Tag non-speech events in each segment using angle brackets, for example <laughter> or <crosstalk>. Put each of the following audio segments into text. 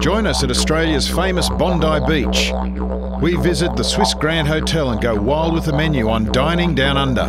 Join us at Australia's famous Bondi Beach. We visit the Swiss Grand Hotel and go wild with the menu on Dining Down Under.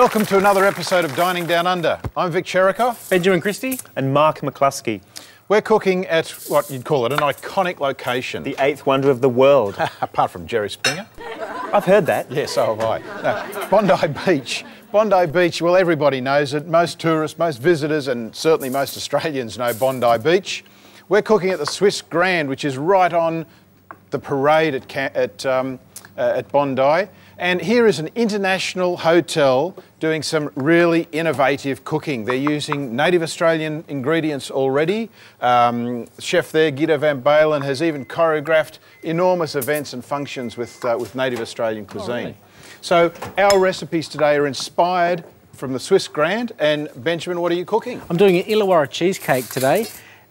Welcome to another episode of Dining Down Under. I'm Vic Cherikoff. Benjamin Christie. And Mark McCluskey, We're cooking at what you'd call it an iconic location. the eighth wonder of the world. <laughs> Apart from Jerry Springer. I've heard that. Yeah, so have I. No, Bondi Beach. Bondi Beach, well, everybody knows it. Most tourists, most visitors, and certainly most Australians know Bondi Beach. We're cooking at the Swiss Grand, which is right on the parade at, Ca- at, um, uh, at Bondi. And here is an international hotel doing some really innovative cooking. They're using native Australian ingredients already. Um, chef there, Guido van Balen, has even choreographed enormous events and functions with, uh, with native Australian cuisine. So our recipes today are inspired from the Swiss Grand. And Benjamin, what are you cooking? I'm doing an Illawarra cheesecake today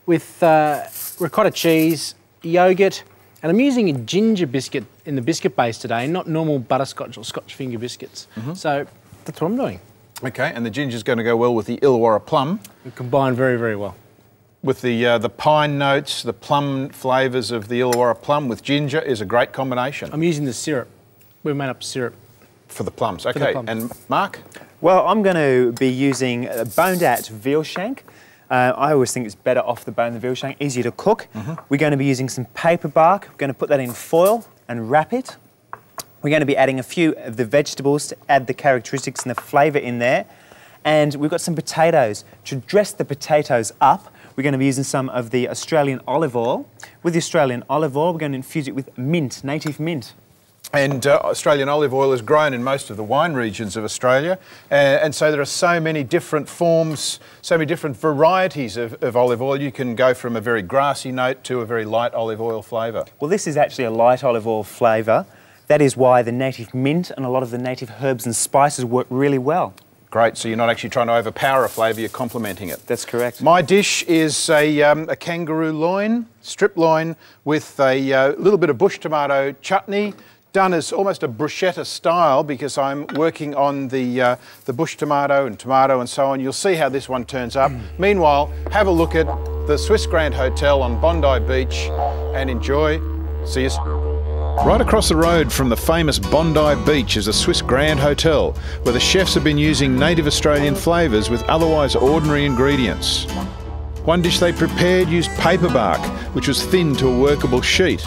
with uh, ricotta cheese, yogurt, and I'm using a ginger biscuit in the biscuit base today, not normal butterscotch or scotch finger biscuits. So that's what I'm doing. Okay, and the ginger's going to go well with the Illawarra plum. They combine very, very well. with the uh, the pine notes, the plum flavours of the Illawarra plum with ginger is a great combination I'm using the syrup. We've made up syrup. for the plums. the Okay, plums. and Mark, Well, I'm going to be using a boned out veal shank. Uh, I always think it's better off the bone, the veal shank, easier to cook. We're going to be using some paper bark. We're going to put that in foil and wrap it. We're going to be adding a few of the vegetables to add the characteristics and the flavour in there. And we've got some potatoes. To dress the potatoes up, we're going to be using some of the Australian olive oil. With the Australian olive oil, we're going to infuse it with mint, native mint. And uh, Australian olive oil is grown in most of the wine regions of Australia, uh, and so there are so many different forms, so many different varieties of, of olive oil. You can go from a very grassy note to a very light olive oil flavour. Well, this is actually a light olive oil flavour. That is why the native mint and a lot of the native herbs and spices work really well. Great, so you're not actually trying to overpower a flavour, you're complementing it. That's correct. My dish is a, um, a kangaroo loin, strip loin, with a uh, little bit of bush tomato chutney, done as almost a bruschetta style because I'm working on the, uh, the bush tomato and tomato and so on. You'll see how this one turns up. Meanwhile, have a look at the Swiss Grand Hotel on Bondi Beach and enjoy. See you. s- Right across the road from the famous Bondi Beach is the Swiss Grand Hotel, where the chefs have been using native Australian flavours with otherwise ordinary ingredients. One dish they prepared used paper bark, which was thinned to a workable sheet.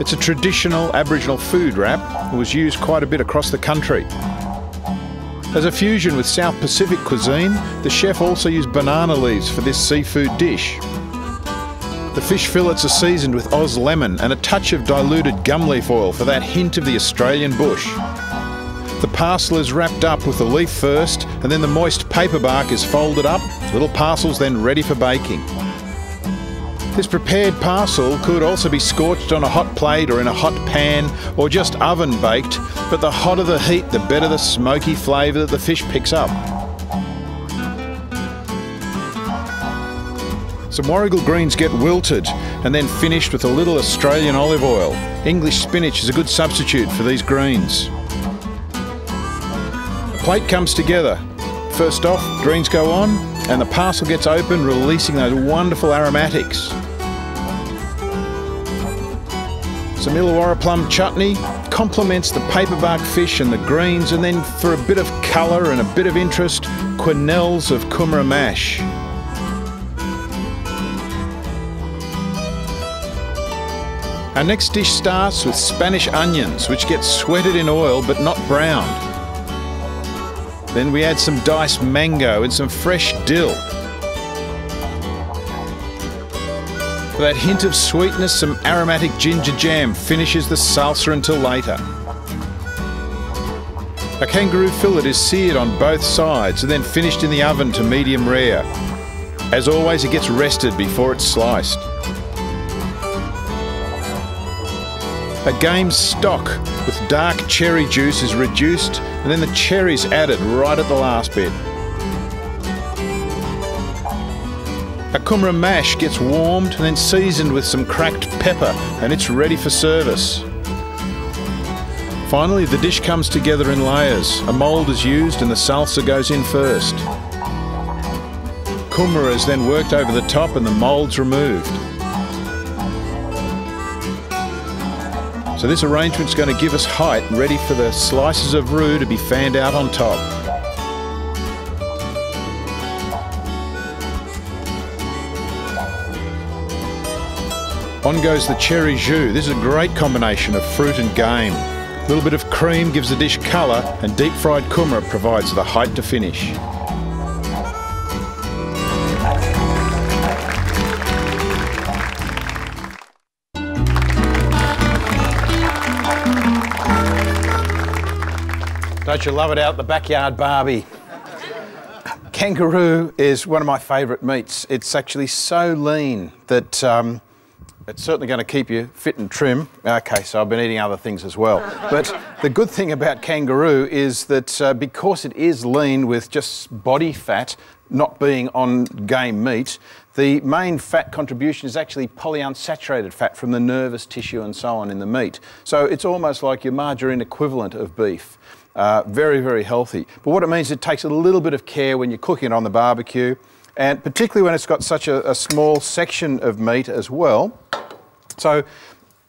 It's a traditional Aboriginal food wrap and was used quite a bit across the country. As a fusion with South Pacific cuisine, the chef also used banana leaves for this seafood dish. The fish fillets are seasoned with Oz lemon and a touch of diluted gum leaf oil for that hint of the Australian bush. The parcel is wrapped up with the leaf first, and then the moist paper bark is folded up, little parcels then ready for baking. This prepared parcel could also be scorched on a hot plate or in a hot pan or just oven baked, but the hotter the heat, the better the smoky flavour that the fish picks up. Some warrigal greens get wilted and then finished with a little Australian olive oil. English spinach is a good substitute for these greens. The plate comes together. First off, greens go on and the parcel gets open, releasing those wonderful aromatics. Some Illawarra plum chutney complements the paperbark fish and the greens, and then for a bit of colour and a bit of interest, quenelles of kumara mash. Our next dish starts with Spanish onions, which get sweated in oil but not browned. Then we add some diced mango and some fresh dill, For that hint of sweetness, some aromatic ginger jam finishes the salsa until later. A kangaroo fillet is seared on both sides and then finished in the oven to medium rare. As always, it gets rested before it's sliced. A game stock with dark cherry juice is reduced and then the cherries added right at the last bit. A kumara mash gets warmed and then seasoned with some cracked pepper and it's ready for service. Finally, the dish comes together in layers. A mould is used and the salsa goes in first. Kumara is then worked over the top and the mould's removed. So this arrangement's going to give us height ready for the slices of roo to be fanned out on top. On goes the cherry jus. This is a great combination of fruit and game. A little bit of cream gives the dish colour and deep fried kumara provides the height to finish. Don't you love it out the backyard barbie? Kangaroo is one of my favourite meats. It's actually so lean that um, it's certainly going to keep you fit and trim. Okay, so I've been eating other things as well. But the good thing about kangaroo is that uh, because it is lean with just body fat, not being on game meat, the main fat contribution is actually polyunsaturated fat from the nervous tissue and so on in the meat. So it's almost like your margarine equivalent of beef. Uh, very, very healthy. But what it means, it takes a little bit of care when you're cooking it on the barbecue, and particularly when it's got such a, a small section of meat as well. So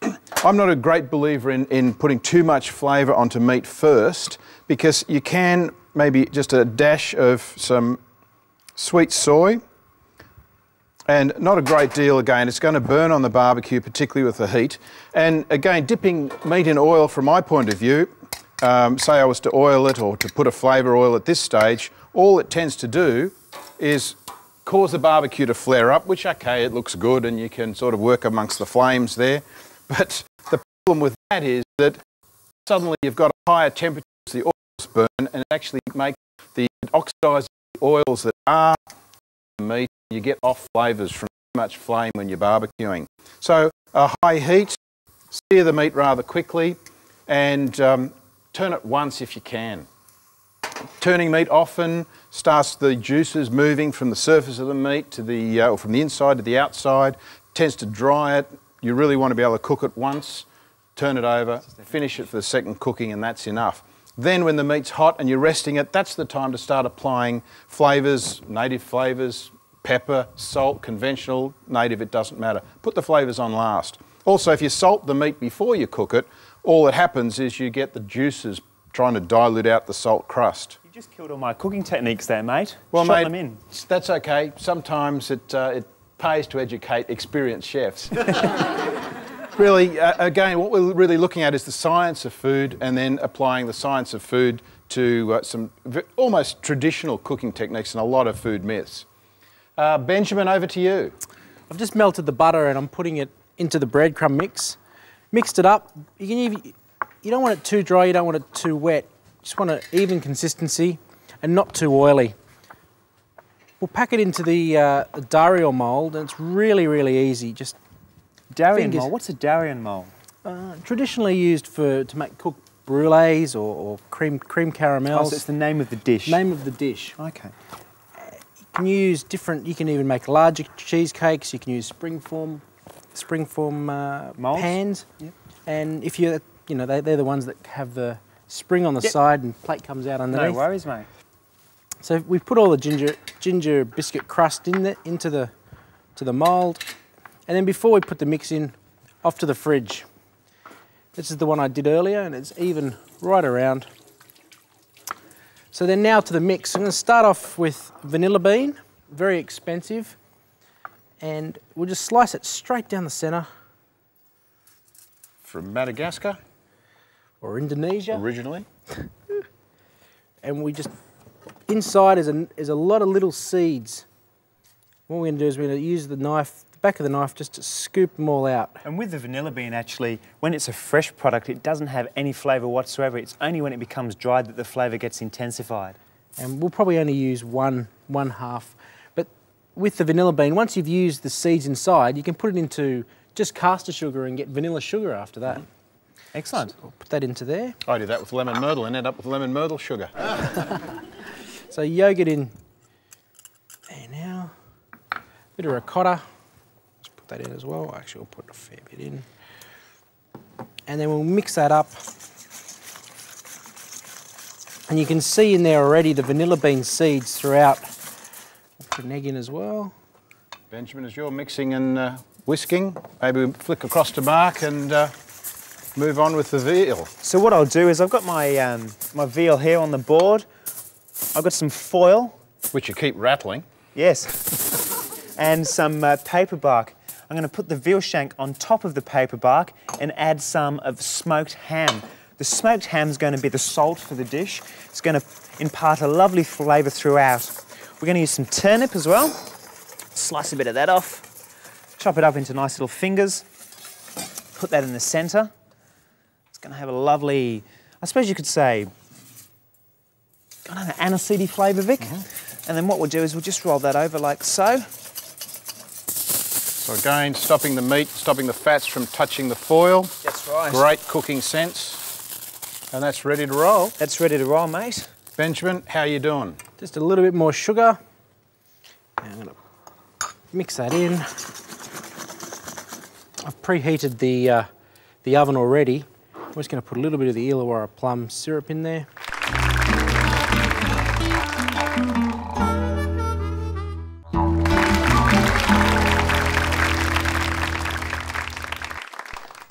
<clears throat> I'm not a great believer in, in putting too much flavour onto meat first, because you can maybe just a dash of some sweet soy, and not a great deal again. It's going to burn on the barbecue, particularly with the heat. And again, dipping meat in oil, from my point of view, um, say I was to oil it or to put a flavour oil at this stage, all it tends to do is cause the barbecue to flare up, which, okay, it looks good and you can sort of work amongst the flames there. But the problem with that is that suddenly you've got a higher temperature as the oils burn and it actually makes the oxidise the oils that are the meat. You get off flavours from too much flame when you're barbecuing. So a high heat, sear the meat rather quickly and um, turn it once if you can. Turning meat often starts the juices moving from the surface of the meat to the, uh, or from the inside to the outside, tends to dry it. You really want to be able to cook it once, turn it over, finish it for the second cooking, and that's enough. Then when the meat's hot and you're resting it, that's the time to start applying flavours, native flavours, pepper, salt, conventional, native, it doesn't matter. Put the flavours on last. Also, if you salt the meat before you cook it, all that happens is you get the juices trying to dilute out the salt crust. You just killed all my cooking techniques there, mate. Well, Shot mate, them in. that's okay. Sometimes it, uh, it pays to educate experienced chefs. <laughs> <laughs> really, uh, again, what we're really looking at is the science of food and then applying the science of food to uh, some v- almost traditional cooking techniques and a lot of food myths. Uh, Benjamin, over to you. I've just melted the butter and I'm putting it into the breadcrumb mix. Mixed it up. You can even, you don't want it too dry, you don't want it too wet. You just want an even consistency and not too oily. We'll pack it into the, uh, the dariole mould and it's really, really easy. Just dariole mold. What's a dariole mold? uh, traditionally used for to make cooked brulees or, or cream cream caramels. Oh, so it's the name of the dish. Name of the dish. Okay. You can use different. You can even make larger cheesecakes. You can use springform, springform uh, Moulds? pans. Yep. And if you, you know, they, they're the ones that have the spring on the Yep. side and plate comes out underneath. No worries, mate. So we've put all the ginger ginger biscuit crust in the, into the to the mould, and then before we put the mix in, off to the fridge. This is the one I did earlier, and it's even right around. So then now to the mix. I'm going to start off with vanilla bean, very expensive, and we'll just slice it straight down the centre. from Madagascar or Indonesia. originally. <laughs> and we just inside is a is a lot of little seeds. What we're going to do is we're going to use the knife, the back of the knife, just to scoop them all out. And with the vanilla bean, actually, when it's a fresh product, it doesn't have any flavour whatsoever. It's only when it becomes dried that the flavour gets intensified. And we'll probably only use one one half. But with the vanilla bean, once you've used the seeds inside, you can put it into just caster sugar and get vanilla sugar after that. Excellent. We'll put that into there. I do that with lemon myrtle and end up with lemon myrtle sugar. <laughs> So yogurt in there now. Bit of ricotta. Let's put that in as well. Actually, we'll put a fair bit in. And then we'll mix that up. And you can see in there already the vanilla bean seeds throughout. We'll put an egg in as well. Benjamin, as you're mixing and uh, whisking, maybe we flick across to Mark and uh, move on with the veal. So what I'll do is I've got my, um, my veal here on the board. I've got some foil, Which you keep rattling. yes, and some uh, paper bark. I'm going to put the veal shank on top of the paper bark and add some of smoked ham. The smoked ham is going to be the salt for the dish. It's going to impart a lovely flavour throughout. We're going to use some turnip as well. Slice a bit of that off. Chop it up into nice little fingers. Put that in the centre. It's going to have a lovely, I suppose you could say, I don't know, aniseedy flavour, Vic. And then what we'll do is we'll just roll that over like so. So again, stopping the meat, stopping the fats from touching the foil. That's right. Great cooking sense. And that's ready to roll. That's ready to roll, mate. Benjamin, how you doing? Just a little bit more sugar. And I'm going to mix that in. I've preheated the, uh, the oven already. I'm just going to put a little bit of the Illawarra plum syrup in there.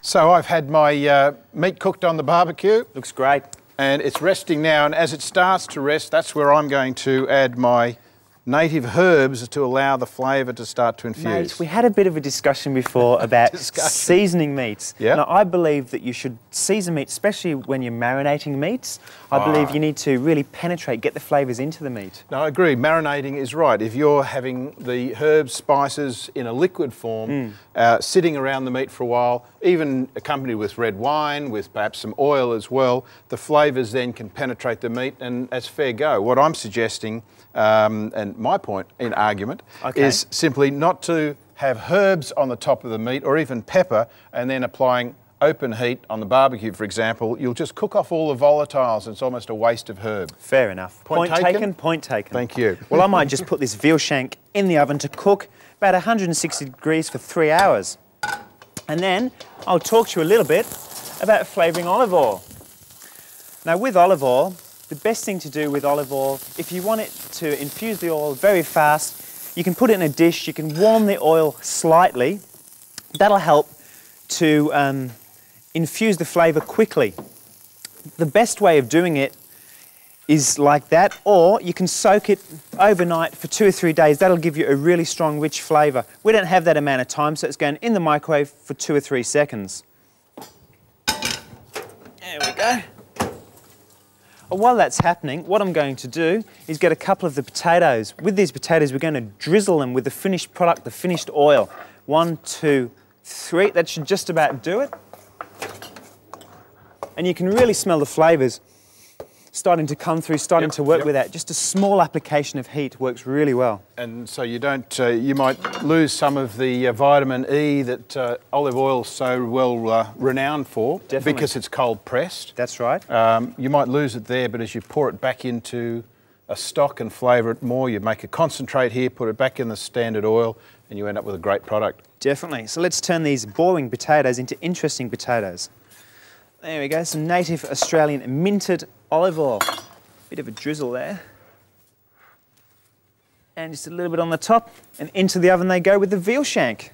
So I've had my uh, meat cooked on the barbecue Looks great. and it's resting now. And as it starts to rest, that's where I'm going to add my native herbs to allow the flavour to start to infuse. Mate, we had a bit of a discussion before about <laughs> Discussion. seasoning meats. Yeah. Now, I believe that you should season meat, especially when you're marinating meats. I believe you need to really penetrate, get the flavours into the meat. No, I agree. Marinating is right. If you're having the herbs, spices in a liquid form, uh, sitting around the meat for a while, even accompanied with red wine, with perhaps some oil as well, the flavours then can penetrate the meat, and that's fair go. What I'm suggesting, um, and my point in argument, Okay. is simply not to have herbs on the top of the meat or even pepper, and then applying open heat on the barbecue, for example. You'll just cook off all the volatiles. And it's almost a waste of herb. Fair enough. Point taken? Point taken. Thank you. Well, I might just put this veal shank in the oven to cook about 160 degrees for three hours. And then I'll talk to you a little bit about flavouring olive oil. Now, with olive oil, the best thing to do with olive oil, if you want it to infuse the oil very fast, you can put it in a dish, you can warm the oil slightly. That'll help to um, infuse the flavour quickly. The best way of doing it is like that, or you can soak it overnight for two or three days. That'll give you a really strong, rich flavour. We don't have that amount of time, so it's going in the microwave for two or three seconds. There we go. While that's happening, what I'm going to do is get a couple of the potatoes. With these potatoes, we're going to drizzle them with the finished product, the finished oil. One, two, three. That should just about do it. And you can really smell the flavours starting to come through, starting Yep, to work yep. with that. Just a small application of heat works really well. And so you don't, uh, you might lose some of the uh, vitamin E that uh, olive oil is so well uh, renowned for Definitely. because it's cold pressed. That's right. Um, you might lose it there, but as you pour it back into a stock and flavour it more, you make a concentrate here, put it back in the standard oil, and you end up with a great product. Definitely. So let's turn these boring potatoes into interesting potatoes. There we go, some native Australian minted olive oil. Bit of a drizzle there. And just a little bit on the top, and into the oven they go with the veal shank.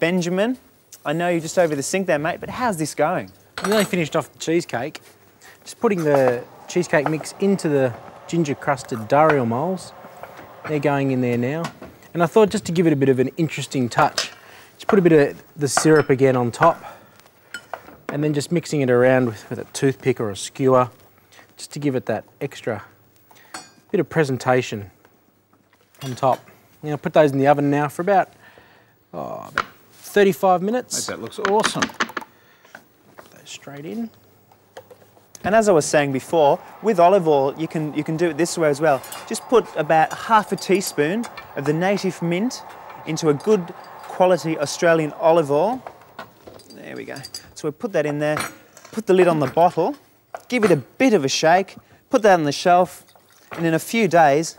Benjamin, I know you're just over the sink there, mate, but how's this going? I nearly finished off the cheesecake. Just putting the cheesecake mix into the ginger crusted dariole moles. They're going in there now. And I thought just to give it a bit of an interesting touch, just put a bit of the syrup again on top. and then just mixing it around with, with a toothpick or a skewer, just to give it that extra bit of presentation on top. I'm going to put those in the oven now for about, oh, about 35 minutes. That looks awesome. Put those straight in. And as I was saying before, with olive oil, you can, you can do it this way as well. Just put about half a teaspoon of the native mint into a good quality Australian olive oil. There we go. So we put that in there, put the lid on the bottle, give it a bit of a shake, put that on the shelf, and in a few days,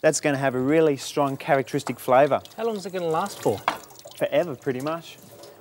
that's going to have a really strong characteristic flavour. How long is it going to last for? Forever, pretty much.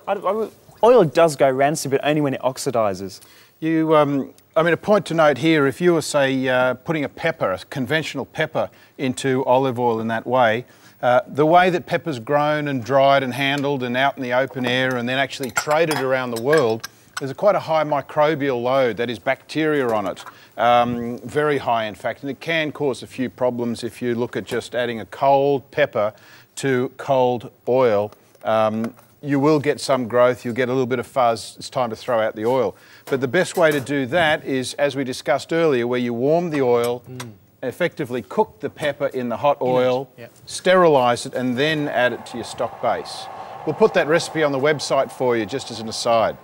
I, I, oil does go rancid, but only when it oxidises. You, um, I mean, a point to note here, if you were, say, uh, putting a pepper, a conventional pepper, into olive oil in that way, uh, the way that pepper's grown and dried and handled and out in the open air and then actually traded around the world, there's a quite a high microbial load, that is bacteria on it, um, very high in fact, and it can cause a few problems if you look at just adding a cold pepper to cold oil. Um, you will get some growth, you'll get a little bit of fuzz, it's time to throw out the oil. But the best way to do that is, as we discussed earlier, where you warm the oil, mm. effectively cook the pepper in the hot oil, yep. sterilise it, and then add it to your stock base. We'll put that recipe on the website for you, just as an aside.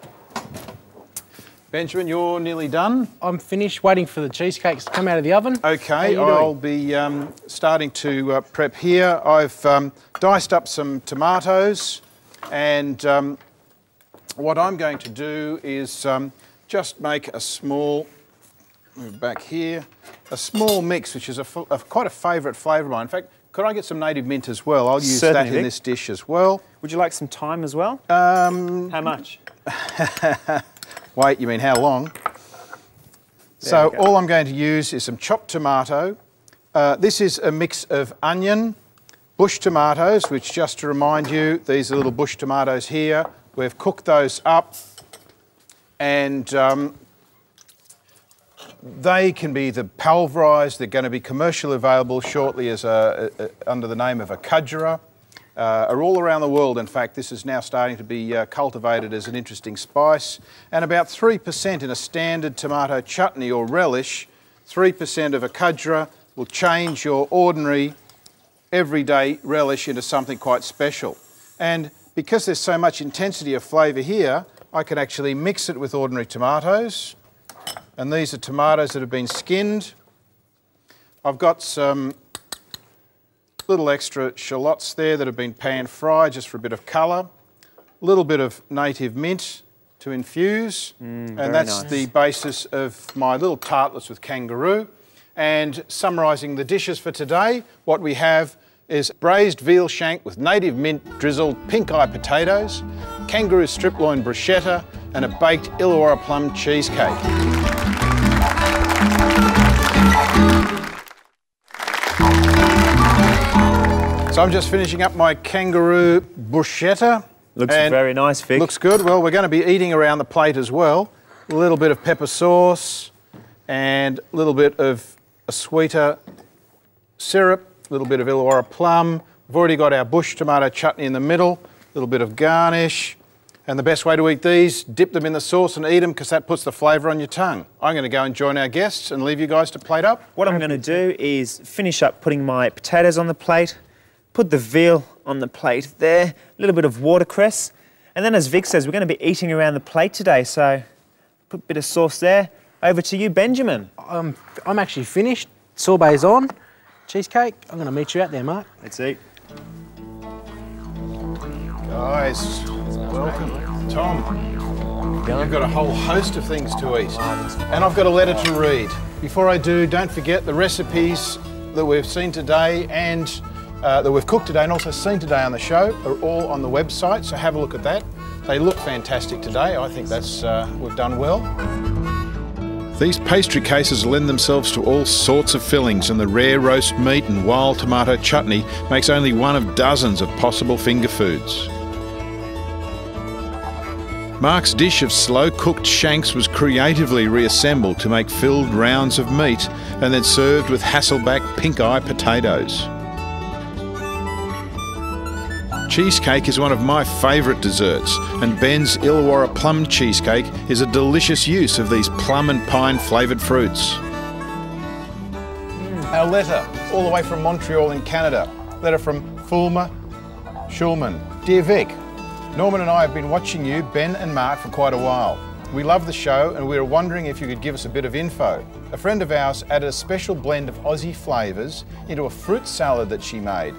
Benjamin, you're nearly done. I'm finished waiting for the cheesecakes to come out of the oven. Okay, I'll doing? be um, starting to uh, prep here. I've um, diced up some tomatoes and um, what I'm going to do is um, just make a small, move back here, a small mix, which is a, a quite a favourite flavour of mine. In fact, could I get some native mint as well? I'll use Certainly, that in this dish as well. Would you like some thyme as well? Um, How much? <laughs> Wait, you mean how long? There so all I'm going to use is some chopped tomato. Uh, this is a mix of onion, bush tomatoes, which just to remind you, these are little bush tomatoes here. We've cooked those up and um, they can be the pulverised, they're going to be commercially available shortly as a, a, under the name of akudjura uh, are all around the world. In fact, this is now starting to be uh, cultivated as an interesting spice. And about 3% in a standard tomato chutney or relish, 3% of akudjura will change your ordinary everyday relish into something quite special. And because there's so much intensity of flavour here, I can actually mix it with ordinary tomatoes. And these are tomatoes that have been skinned. I've got some little extra shallots there that have been pan fried just for a bit of colour. A little bit of native mint to infuse. Mm, and that's nice. the basis of my little tartlets with kangaroo. And summarising the dishes for today, what we have is braised veal shank with native mint drizzled pink eye potatoes, kangaroo strip loin bruschetta, and a baked Illawarra plum cheesecake. So I'm just finishing up my kangaroo bruschetta. Looks very nice, Vic. Looks good. Well, we're going to be eating around the plate as well. A little bit of pepper sauce and a little bit of a sweeter syrup, a little bit of Illawarra plum. We've already got our bush tomato chutney in the middle, a little bit of garnish. And the best way to eat these, dip them in the sauce and eat them because that puts the flavour on your tongue. I'm going to go and join our guests and leave you guys to plate up. What I'm going to do is finish up putting my potatoes on the plate, Put the veal on the plate there, a little bit of watercress. And then as Vic says, we're going to be eating around the plate today, so put a bit of sauce there. Over to you, Benjamin. Um, I'm actually finished. Sorbet's on. Cheesecake. I'm going to meet you out there, Mark. Let's eat. Guys, welcome. Tom, you've got a whole host of things to eat. And I've got a letter to read. Before I do, don't forget the recipes that we've seen today and uh, that we've cooked today and also seen today on the show are all on the website, so have a look at that. They look fantastic today. I think that's uh, we've done well. These pastry cases lend themselves to all sorts of fillings, and the rare roast meat and wild tomato chutney makes only one of dozens of possible finger foods. Mark's dish of slow cooked shanks was creatively reassembled to make filled rounds of meat and then served with Hasselback pink eye potatoes. Cheesecake is one of my favourite desserts, and Ben's Illawarra plum cheesecake is a delicious use of these plum and pine flavoured fruits. Mm. Our letter, all the way from Montreal in Canada. Letter from Fulmer Schulman. Dear Vic, Norman and I have been watching you, Ben and Mark, for quite a while. We love the show and we were wondering if you could give us a bit of info. A friend of ours added a special blend of Aussie flavours into a fruit salad that she made.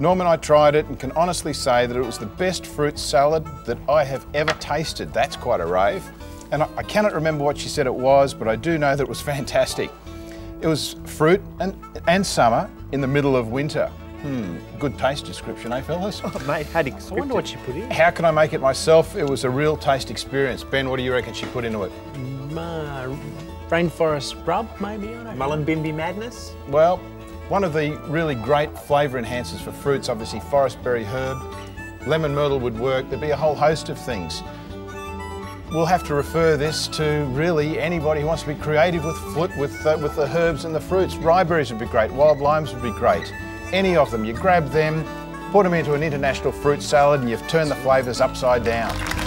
Norman and I tried it and can honestly say that it was the best fruit salad that I have ever tasted. That's quite a rave. And I, I cannot remember what she said it was, but I do know that it was <laughs> fantastic. It was fruit and, and summer in the middle of winter. Hmm, good taste description, eh, fellas? Oh, mate, how do you I wonder what you put in. How can I make it myself? It was a real taste experience. Ben, what do you reckon she put into it? Uh, rainforest rub, maybe? I don't. Mullumbimby madness? Well, one of the really great flavour enhancers for fruits, obviously forest berry herb. Lemon myrtle would work. There'd be a whole host of things. We'll have to refer this to really anybody who wants to be creative with foot with uh, with the herbs and the fruits. Riberries would be great. Wild limes would be great. Any of them, you grab them, put them into an international fruit salad, and you've turned the flavours upside down.